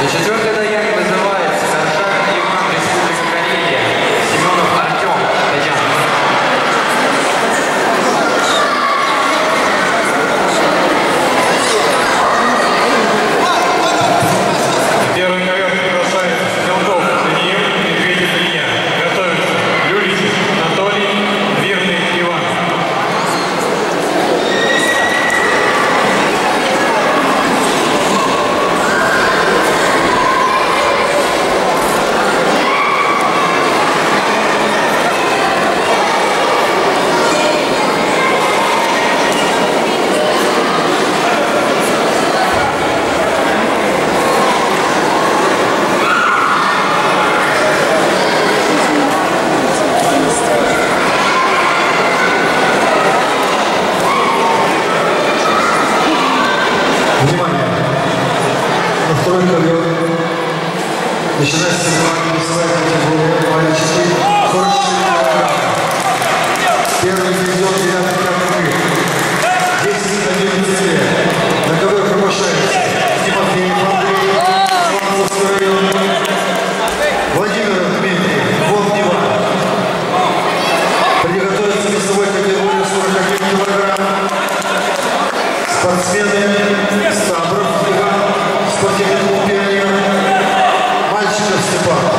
И четвертое, дорогие Тройка лед. Начиная с соревнований слайда тяжелого мальчики. 44 килограмма. Первый эпизод 9 килограммы. 10 один неделе. На ковер приглашается Тимофеев Андрей, Славовский район. Владимир Дмитриев, Вон Нева. Приготовиться весовой категории 41 килограмм. Спортсмены Mr. Buck.